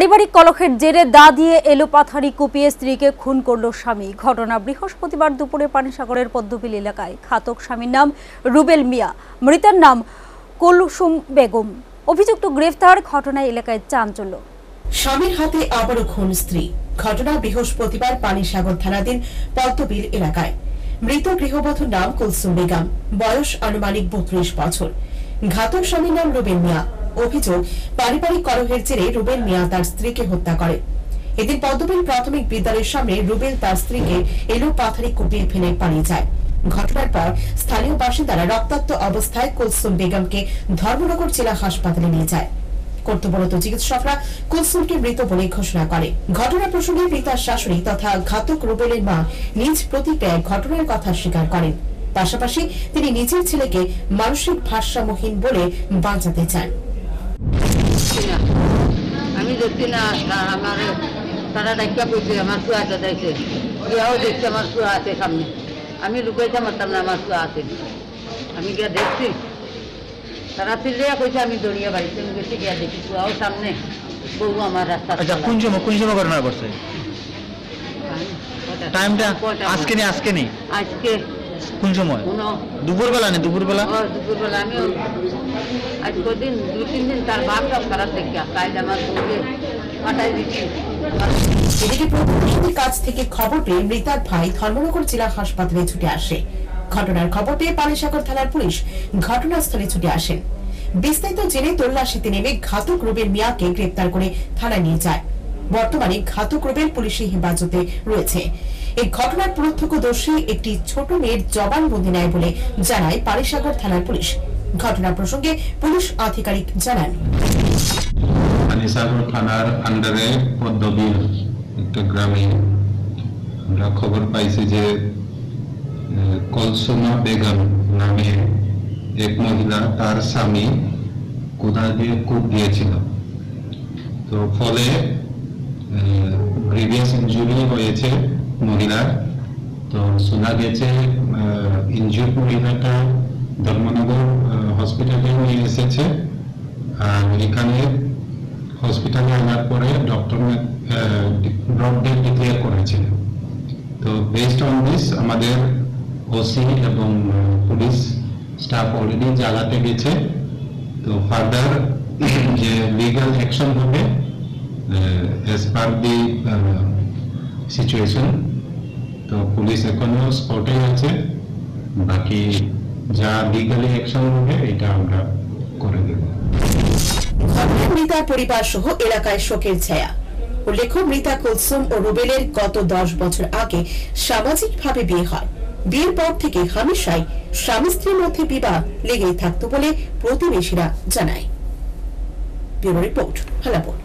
পারিবারিক কলহের জেরে দা দিয়ে এলো পাথারি কুপিয়ে স্ত্রীকে খুন করল স্বামী। ঘটনা বৃহস্পতিবার দুপুরে পানিসাগরের পদ্মবিল এলাকায়। ঘাতক স্বামীর নাম রুবেল মিয়া, মৃতার নাম কুলসুম বেগম। অভিযুক্ত গ্রেফতার, ঘটনায় এলাকায় চাঞ্চল্য। স্বামীর হাতে আবারও খুন স্ত্রী। ঘটনা বৃহস্পতিবার পানিসাগর থানাধীন পদ্মবিল এলাকায়। মৃত গৃহবধূর নাম কুলসুম বেগম। বয়স আনুমানিক বত্রিশ বছর। ঘাতক স্বামীর নাম রুবেল মিয়া। অভিযোগ, পারিবারিক কলহের জেরে রুবেন মিয়া তার স্ত্রীকে হত্যা করে। এদিন পদ্মবিল প্রাথমিক বিদ্যালয়ের সামনে রুবেল তার স্ত্রীকে এলো পাথারি কুপিয়ে ফেলে পালিয়ে যায়। ঘটনার পর স্থানীয় বাসিন্দারা রক্তাক্ত অবস্থায় কুলসুম বেগমকে ধর্মনগর জেলা হাসপাতালে নিয়ে যায়। কর্তব্যরত চিকিৎসকরা কুলসুমকে মৃত বলে ঘোষণা করে। ঘটনা প্রসঙ্গে পিতার শাশুড়ি তথা ঘাতক রুবেলের মা নিজ প্রতিক্রিয়ায় ঘটনার কথা স্বীকার করেন। পাশাপাশি তিনি নিজের ছেলেকে মানসিক ভারসাম্যহীন বলে বাঁচাতে চান। না। আমি দেখছি না না- আমার তারা ডাক্তার কইছে আমার চুয়াটা দেখছে গিয়াও দেখছে আমার চুয়া আছে সামনে। আমি লুকাইতে পারতাম না আমার চুয়া আছে। আমি গিয়া দেখছি। তারা চিল্লিয়া কইছে আমি দড়িয়া বাড়িতে আমি গেছি গিয়া দেখি চুয়াও সামনে। বউ আমার রাস্তা আচ্ছা কোন সময় কোন সময় ঘটনা করছে টাইমটা আজকে নেই আজকে নেই। আজকে কোন সময় কোনো দুপুরবেলা নেই দুপুরবেলা? দুপুরবেলা আমি আজ কদিন দু তিন দিন তার ভাবটা খারাপ কাল আমার পাঠাই দিচ্ছি এদিকে কাছ থেকে খবর পেয়ে মৃতার ভাই ধর্মনগর জেলা হাসপাতালে ছুটে আসে। ঘটনার খবর পেয়ে পানিসাগর থানার পুলিশ ঘটনাস্থলে ছুটে আসেন। বিস্তারিত জেনে তল্লাশিতে নেমে ঘাতক রুবেল মিয়াকে গ্রেপ্তার করে থানায় নিয়ে যায়। বর্তমানে ঘাতক রুবেল পুলিশি হেফাজতে রয়েছে। এই ঘটনার প্রত্যক্ষদর্শী একটি ছোট মেয়ের জবানবন্দি নেয় বলে জানায় পানিসাগর থানার পুলিশ। ঘটনা প্রসঙ্গে পুলিশ আধিকারিক জানান। পানিসাগর থানার আন্ডারে পদ্মবিল একটা গ্রামে আমরা খবর পাইছি যে কলসুমা বেগম নামে এক মহিলা তার স্বামী কোথা দিয়ে কূপ দিয়েছিল। তো ফলে প্রিভিয়াস ইনজুরি হয়েছে মহিলার। তো শোনা গেছে ইনজুর মহিলাটা ধর্মনগর হসপিটালে নিয়ে এসেছে। আর এখানে হসপিটালে আনার পরে ডক্টর ব্রড ডেট ডিক্লেয়ার করেছিল। তো বেসড অন দিস আমাদের ওসি এবং পুলিশ স্টাফ অলরেডি জায়গাতে গেছে। তো ফার্দার যে লিগাল অ্যাকশন হবে এস পার দি সিচুয়েশন তো পুলিশ এখনও স্পটে আছে। বাকি যা লিগালি অ্যাকশন হবে, এটা আমরা করে দেবো। মৃতার পরিবার সহ এলাকায় শোকের ছায়া। উল্লেখ্য, মৃতা কুলসুম ও রুবেলের গত দশ বছর আগে সামাজিকভাবে বিয়ে হয়। বিয়ের পর থেকে হামেশাই স্বামী স্ত্রীর মধ্যে বিবাহ লেগেই থাকতো বলে প্রতিবেশীরা জানায়। Bureau report, Halapur.